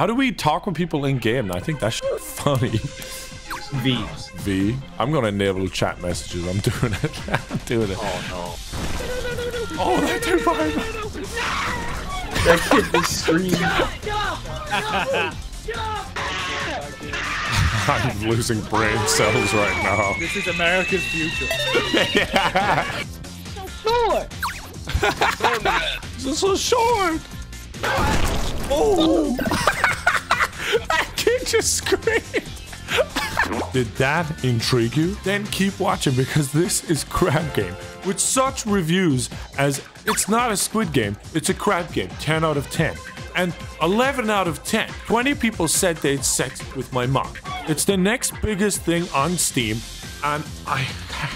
How do we talk with people in game? I think that's funny. V. V. I'm gonna enable chat messages. I'm doing it. I'm doing it. Oh no. Oh, that dude behind me. That kid was screaming. I'm losing brain cells right now. This is America's future. yeah. This is so short. Oh. that oh. kid screamed. Did that intrigue you? Then keep watching because this is Crab Game. With such reviews as it's not a squid game, it's a crab game, 10 out of 10. And 11 out of 10. 20 people said they'd sex with my mom. It's the next biggest thing on Steam, and I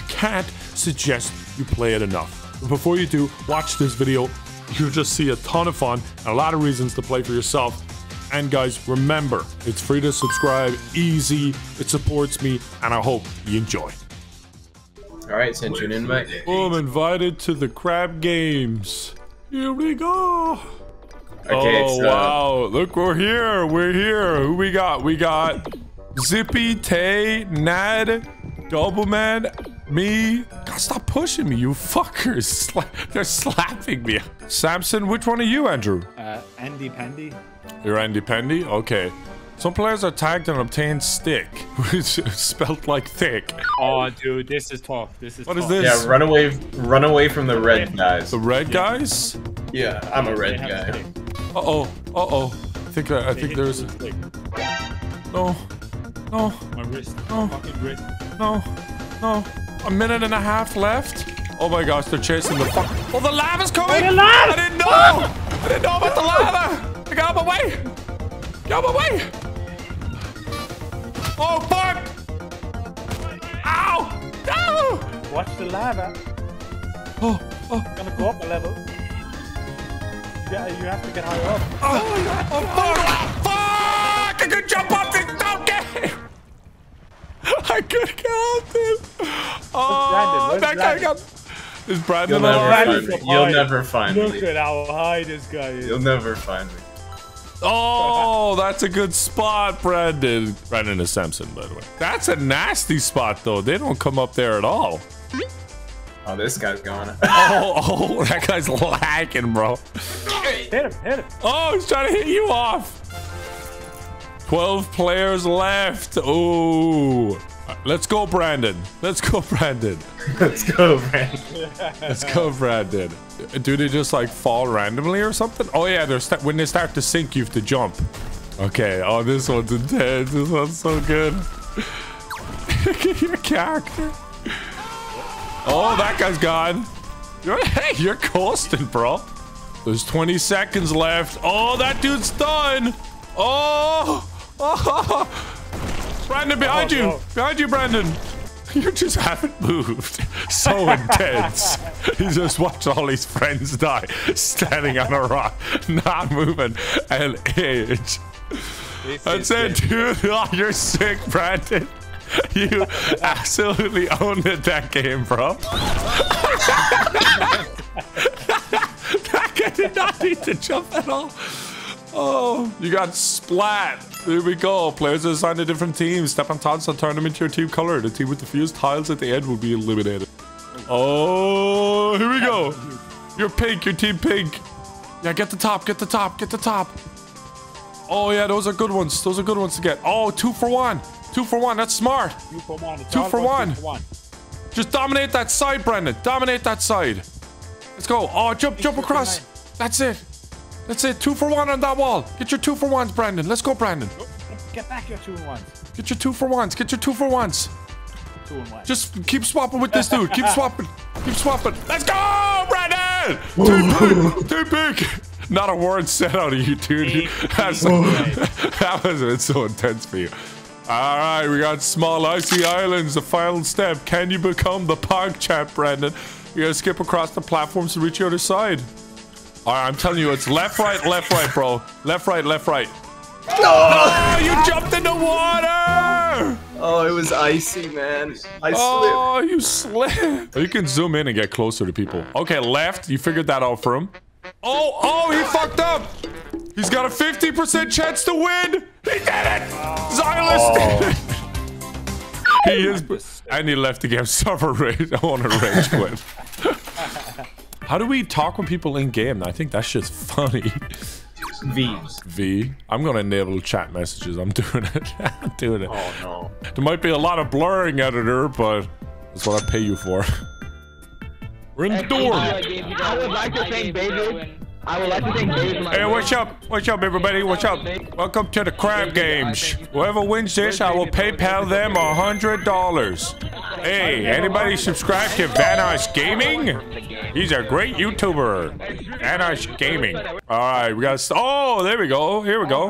can't suggest you play it enough. But before you do, watch this video. You'll just see a ton of fun and a lot of reasons to play for yourself. And guys, remember, it's free to subscribe, easy, it supports me, and I hope you enjoy. Alright, sent you an invite. Oh, Boom, invited to the crab games. Here we go. Okay, oh, so uh, wow. Look, we're here. We're here. Who we got? We got Zippy, Tay, Nad, Doubleman, me. God, stop pushing me, you fuckers. Sla- They're slapping me. Samson, which one are you, Andrew? Uh, Andy Pandy. You're Andy Pendy? Okay. Some players are tagged and obtained stick, which is spelled like thick. Oh, dude, this is tough. This is What is tough. this? yeah, run away, run away from the red guys. The red guys? Yeah, I'm a red guy. stick. Uh oh. Uh oh. I think I, I think there's me with stick. no, no, my wrist. Oh. Fucking wrist. no, no. A minute and a half left. Oh my gosh, they're chasing the fuck. Oh, the lava's coming! Oh, the lava! I didn't know! Ah! I didn't know about the lava! I got out my way! Get out my way! Oh, fuck! Ow! No! Watch the lava. Oh, oh, I'm Gonna go up a level. Yeah, you have to get higher up. oh, oh, fuck! Fuck! I could jump off this donkey! I could get out this! Oh, Brandon? Where's that guy Brandon? got... Is Brandon You'll never alright? find me. You'll never find Look me. at how high this guy is. You'll never find me. Oh, that's a good spot, Brandon. Brandon is Samson, by the way. That's a nasty spot, though. They don't come up there at all. Oh, this guy's going. Oh, oh, that guy's lagging, bro. Hit him, hit him. Oh, he's trying to hit you off. 12 players left. Oh. Let's go, Brandon. Let's go, Brandon. Let's go, Brandon. Let's go, Brandon. Do they just like fall randomly or something? Oh yeah, they're when they start to sink, you have to jump. Okay. Oh, this one's intense. This one's so good. Look at your character. Oh, that guy's gone. You're, hey, you're coasting, bro. There's 20 seconds left. Oh, that dude's done. Oh, oh. Brandon, behind Oh, you. no. Behind you, Brandon. You just haven't moved. So intense. He just watched all his friends die, standing on a rock, not moving an inch. This That's is it, dude. Oh, you're sick, Brandon. You absolutely owned it that game, bro. that guy did not need to jump at all. Oh, you got splat. There we go. Players are assigned to different teams. Step on tiles and turn them into your team color. The team with the fewest tiles at the end will be eliminated. Oh, here we go. You're pink. You're team pink. Yeah, get the top. Get the top. Get the top. Oh, yeah, those are good ones. Those are good ones to get. Oh, two for one. Two for one. That's smart. Two for one. Two for one. Two for one. Just dominate that side, Brendan. Dominate that side. Let's go. Oh, jump, jump across. That's it. That's it. Two for one on that wall. Get your two for ones, Brandon. Let's go, Brandon. Oh, get back your two for ones. Get your two for ones. Get your two for ones. Two and one. Just keep swapping with this dude. Keep swapping. Keep swapping. Let's go, Brandon. Too big. Too big. Not a word said out of you, dude. Eight, That's, eight. that was it's so intense for you. All right, we got small icy islands. The final step. Can you become the pog champ, Brandon? You gotta skip across the platforms to reach the other side. All right, I'm telling you, it's left, right, left, right, bro. Left, right, left, right. Oh, you jumped in the water! Oh, it was icy, man. I Oh, you slipped. You can zoom in and get closer to people. Okay, left. You figured that out for him. Oh, oh, he fucked up. He's got a 50% chance to win. He did it. Xylus did oh. it. He is. And he left the game. Server rage. I want to rage quit. How do we talk with people in game? I think that's just funny. V's. V. I'm gonna enable chat messages. I'm doing it. I'm doing it. Oh no. There might be a lot of blurring, editor, but that's what I pay you for. We're in the dorm. I would like to thank David. I would like to thank David. Hey, what's up? What's up, everybody? What's up? Welcome to the Crab Games. Whoever wins this, I will PayPal them a hundred dollars. Hey, anybody subscribe to Vanish Gaming? He's a great YouTuber. Vanish Gaming. All right, we got. Oh, there we go. Here we go.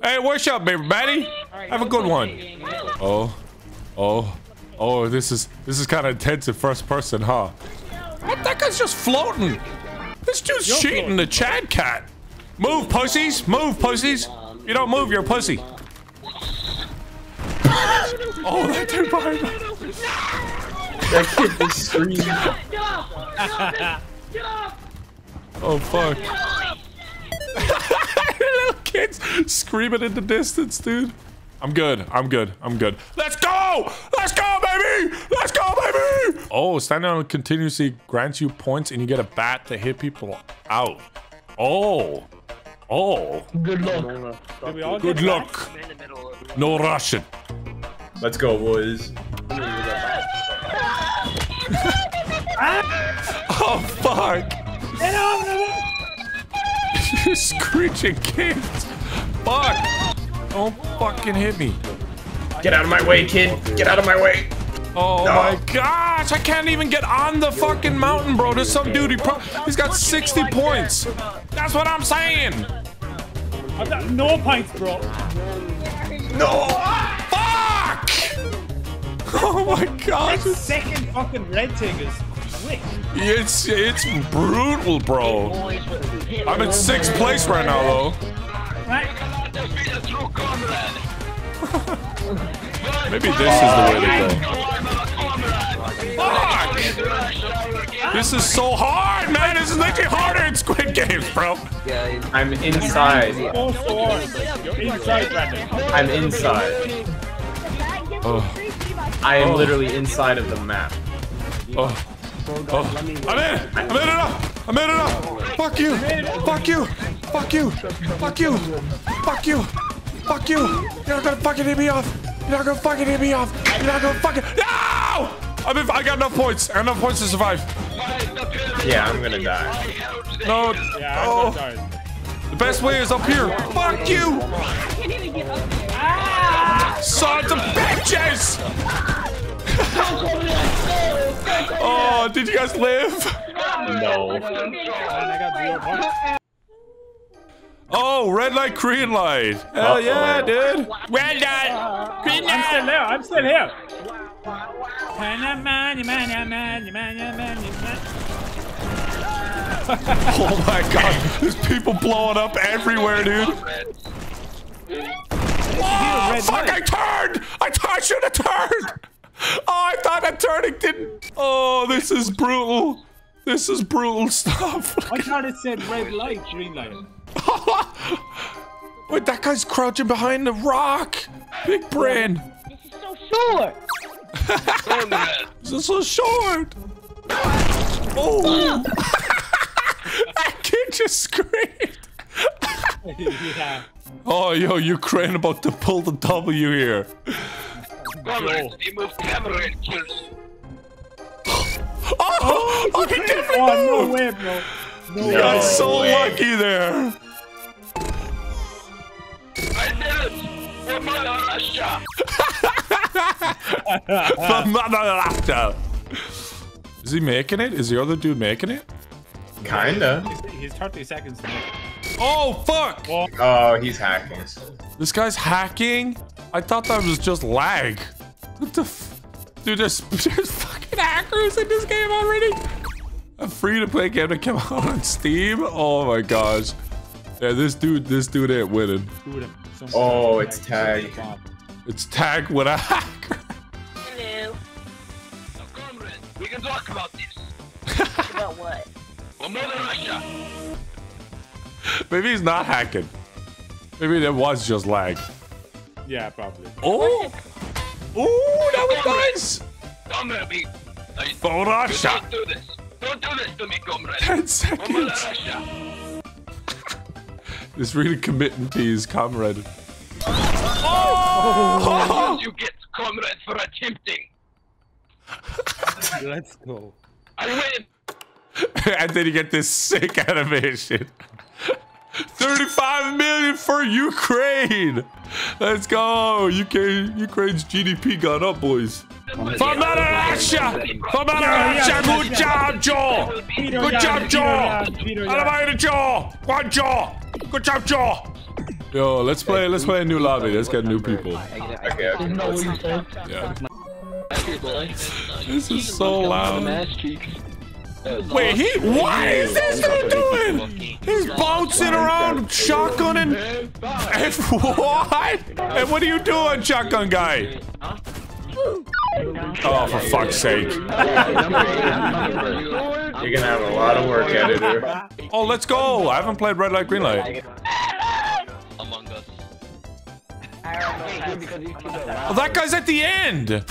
Hey, what's up, everybody? Have a good one. Oh, oh, oh. This is this is kind of intense in first person, huh? What? That guy's just floating. This dude's cheating the Chad cat. Move, pussies. Move, pussies. You don't move, you're a pussy. oh, that dude behind. That kid is screaming. Oh, fuck. Little kids screaming in the distance, dude. I'm good. I'm good. I'm good. Let's go! Let's go, baby! Let's go, baby! Oh, standing on continuously grants you points and you get a bat to hit people out. Oh. Oh. Good luck. Did we all Good luck. No Russian. Let's go, boys. Oh, fuck. you screeching kids. Fuck. Don't fucking hit me. Get out of my way, kid. Get out of my way. Oh No. my gosh, I can't even get on the fucking mountain, bro. There's some dude, he pro- he's got 60 points. That's what I'm saying. I've got no points, bro. No. Fuck! Oh my gosh. That second fucking red thing is quick. It's, it's brutal, bro. I'm in sixth place right now, though. Right? Maybe this is the way to go. Fuck! This is so hard, man. This is literally harder in Squid Games, bro. I'm inside. Go so hard. You're inside, I'm inside. Oh, I am Oh. literally inside of the map. oh, oh. I'm in. I'm in it up. I'm in it up. Fuck you. Fuck you. Fuck you. Fuck you. Fuck you. Fuck you. You're not gonna fucking hit me off. You're not gonna fucking hit me off. You're not gonna fucking. No! I'm in, I got enough points. I got enough points to survive. Yeah, I'm gonna die. No. Yeah, Oh. The best way is up here. Fuck you! Bitches! oh, did you guys live? No. And I got zero points. Oh, red light, green light. Hell Uh-oh. yeah, dude. Well done. Green I'm still light. there. I'm still here. Man, man, man, man, man, man, man, man. Oh my god, there's people blowing up everywhere, dude. Oh, fuck, should have turned! Oh, I thought that turning didn't. Oh, this is brutal. This is brutal stuff. I thought it said red light, green light. Wait, that guy's crouching behind the rock. Big brain. This is so short. This is so short. Oh. that kid just screamed. yeah. Oh, yo, Ukraine about to pull the W here. Oh, oh, he definitely Oh, no moved. way, bro. No You way. got so way. lucky there. The mother laughter. Is he making it? Is the other dude making it? Kinda. He's 30 seconds to make it. Oh, fuck. Oh, he's hacking. This guy's hacking? I thought that was just lag. What the f- Dude, there's, there's fucking hackers in this game already. A free-to-play game that came out on Steam? Oh my gosh. Yeah, this dude, this dude ain't winning. Shoot him. Some- Oh, it's tag. It's tagged with a hacker. Hello. Comrade, we can talk about this. About what? Well, Mother Russia. Maybe he's not hacking. Maybe that was just lag. Yeah, probably. Oh! Oh, that was nice! Comrade, we... I- For Russia! Don't do this. Don't do this to me, comrade. 10 seconds. Russia. It's really committing to his comrade. Oh, oh! You get comrade for attempting. Let's go. I win. and then you get this sick animation. 35 million for Ukraine! Let's go! UK, Ukraine's GDP got up, boys. From Russia! From Russia! Good job, Joe! Good job, Joe! Elevator Joe! One Joe! Good job, Joe! Yo, let's play. Let's play a new lobby. Let's get new people. Okay, okay. Yeah. This is so loud. Wait, he. What is this dude doing? He's bouncing around, shotgunning. And what? And what are you doing, shotgun guy? Oh, for fuck's sake. You're gonna have a lot of work, editor. Oh, let's go. I haven't played Red Light, Green Light. Among Us. Oh, that guy's at the end.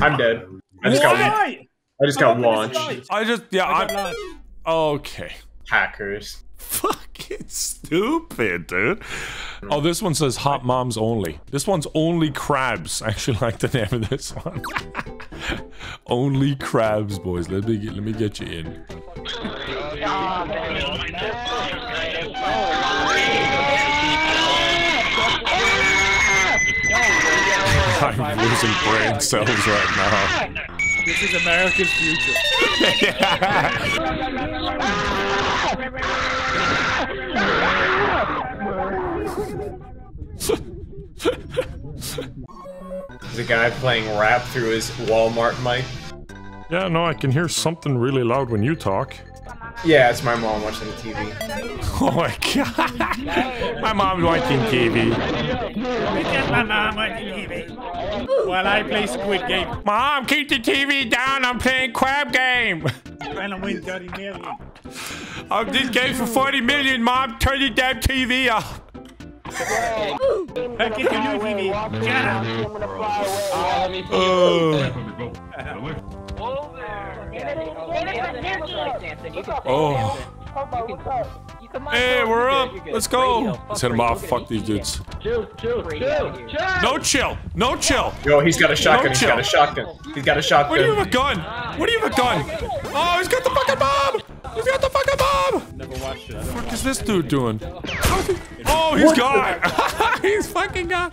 I'm dead. I just got Why? I just got launched. I just, yeah, I got I'm. launched. Okay. Hackers. Fucking stupid, dude. Mm. Oh, this one says hot moms only. This one's only crabs. I actually like the name of this one. only crabs, boys. Let me get, let me get you in. I'm losing brain cells right now. This is America's future. There's a guy playing rap through his Walmart mic. Yeah, no, I can hear something really loud when you talk. Yeah, it's my mom watching the TV. Oh my god. My mom's watching TV. Look at my mom watching TV. While I play Squid Game. Mom, keep the TV down. I'm playing crab game. Trying to win 30 million. I'm this game for 40 million, Mom. Turn your damn TV off. Back into new TV. Shut up. Oh. Oh. Hey, we're up. Let's go. Let's hit him off. Fuck these dudes. No chill. No chill. Yo, he's got a shotgun. He's chill. got a shotgun. He's got a shotgun. What do you have a gun? What do you have a gun? Oh, he's got the fucking bomb. He's got the fucking bomb. Never watched it. I don't What is this dude doing? Oh, he's gone. he's fucking gone.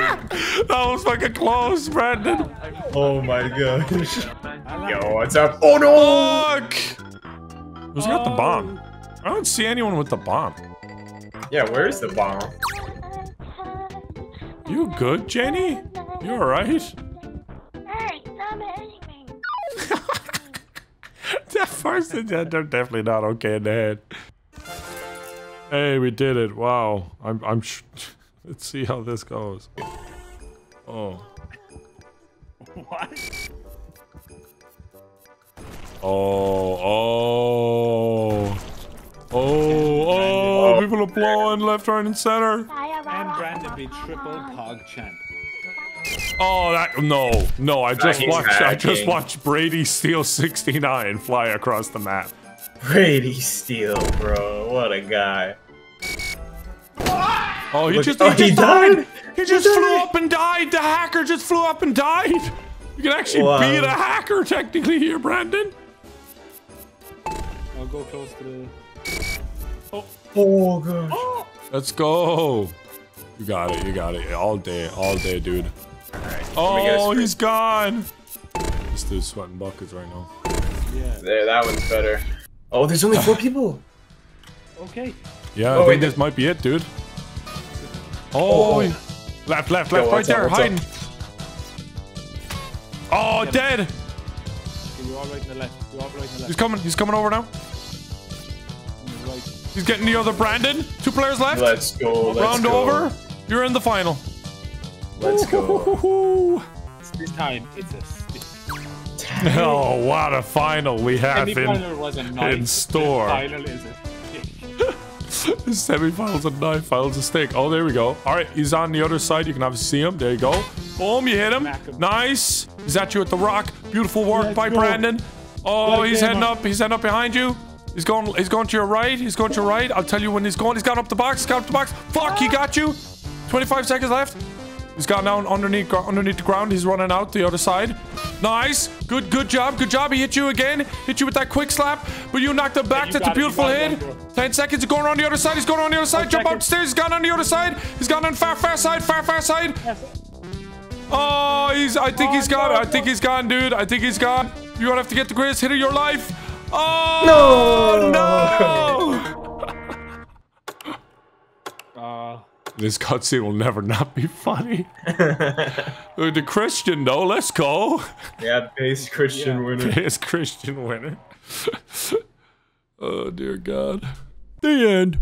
That was fucking close, Brandon. Oh my gosh. Yo, what's up? Oh no! Fuck! Who's got the bomb? I don't see anyone with the bomb. Yeah, where's the bomb? You good, Jenny? You alright? Hey, stop hitting me. At first, they're they're definitely not okay in the head. Hey, we did it! Wow, I'm I'm. Sh- Let's see how this goes. Oh, What? oh, oh, oh, oh! People applauding left, right, and center. And Brandon be triple hog champ. Oh, that no, no! I just he's watched. I just watched Brady steal 69 fly across the map. Brady Steele, bro. What a guy. Oh, he Look- just, oh, he just he died. died? He just died. flew up and died. The hacker just flew up and died. You can actually Wow. beat a hacker technically here, Brandon. I'll go close to the. Oh oh gosh. Oh. Let's go. You got it. You got it. All day. All day, dude. Alright, oh, let me Oh, he's gone. This dude's sweating buckets right now. Yeah. There, that one's better. Oh, there's only four people. Okay. Yeah, Oh, I wait, think this might be it, dude. Oh, Oh. left, left, Yo, left, right what's up, there, hiding. up? Oh, dead. Okay, you're all right in the left. You're all right in the He's coming. He's coming over now. Right. He's getting the other Brandon. Two players left. Let's go. Let's Round go. over. You're in the final. Let's go. Woohoo. This time, it's a. It's Oh, what a final we have in Semi-final was a knife. in store. Is Semifinals a knife, finals a stick. Oh, there we go. All right, he's on the other side. You can obviously see him. There you go. Boom, you hit him. Nice. He's at you at the rock. Beautiful work Let's by oh, go. Brandon. Oh, Let's he's heading up. He's heading up behind you. He's going. He's going to your right. He's going to your right. I'll tell you when he's going. He's got up the box. He's got up the box. Fuck, he got you. 25 seconds left. He's gone down underneath underneath the ground. He's running out the other side. Nice. Good good job. Good job. He hit you again. Hit you with that quick slap. But you knocked him back. you That's a got it, you beautiful hit. go, go. 10 seconds. He's going around the other side. He's going around the other side. Jump seconds. upstairs. He's gone on the other side. He's gone on far, far side. Far, far side. Oh, he's. I think Oh, he's gone. no, I think no. he's gone, dude. I think he's gone. You're gonna have to get the greatest hit of your life. Oh no. no! Uh, This cutscene will never not be funny. Uh, the Christian though, let's go. Yeah, base Christian winner. It's Christian winner. oh dear God. The end.